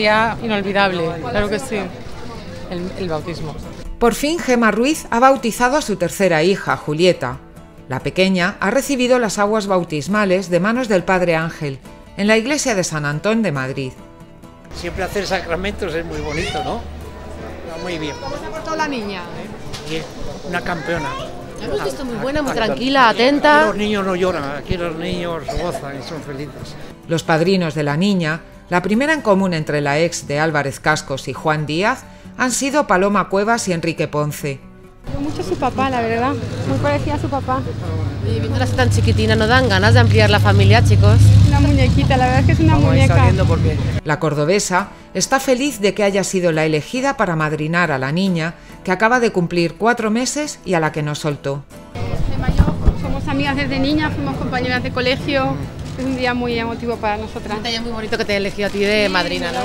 día inolvidable, claro que sí, el, el bautismo. Por fin Gema Ruiz ha bautizado a su tercera hija, Julieta. La pequeña ha recibido las aguas bautismales de manos del Padre Ángel en la iglesia de San Antón de Madrid. Siempre hacer sacramentos es muy bonito, ¿no? Muy bien. ¿Cómo se ha portado la niña? Bien, una campeona. La hemos visto muy buena, muy tranquila, atenta. Los niños no lloran, aquí los niños gozan y son felices. Los padrinos de la niña, la primera en común entre la ex de Álvarez Cascos y Juan Díaz, han sido Paloma Cuevas y Enrique Ponce. Mucho su papá, la verdad. Muy parecida a su papá. Y viéndola así tan chiquitina, ¿no dan ganas de ampliar la familia, chicos? Una muñequita, la verdad es que es una muñeca. La cordobesa está feliz de que haya sido la elegida para madrinar a la niña, que acaba de cumplir cuatro meses y a la que nos soltó. Y yo somos amigas desde niñas, fuimos compañeras de colegio. Es un día muy emotivo para nosotras. Un detalle muy bonito que te he elegido a ti de madrina, ¿no?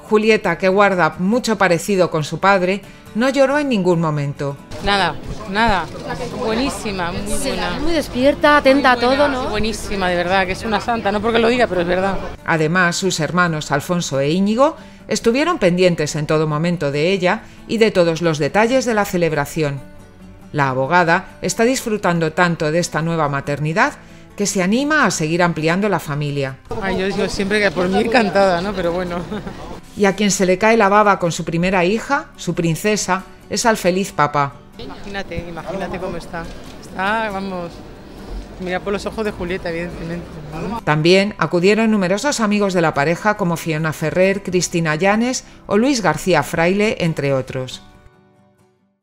Julieta, que guarda mucho parecido con su padre, no lloró en ningún momento. Nada, nada. Buenísima, muy buena. Muy despierta, atenta a todo, ¿no? Buenísima, de verdad, que es una santa, no porque lo diga, pero es verdad. Además, sus hermanos Alfonso e Íñigo estuvieron pendientes en todo momento de ella y de todos los detalles de la celebración. La abogada está disfrutando tanto de esta nueva maternidad que se anima a seguir ampliando la familia. Ay, yo digo siempre que por mí encantada, ¿no? Pero bueno. Y a quien se le cae la baba con su primera hija, su princesa, es al feliz papá. Imagínate, imagínate cómo está. Está, vamos, mira por los ojos de Julieta, evidentemente. También acudieron numerosos amigos de la pareja como Fiona Ferrer, Cristina Llanes o Luis García Fraile, entre otros.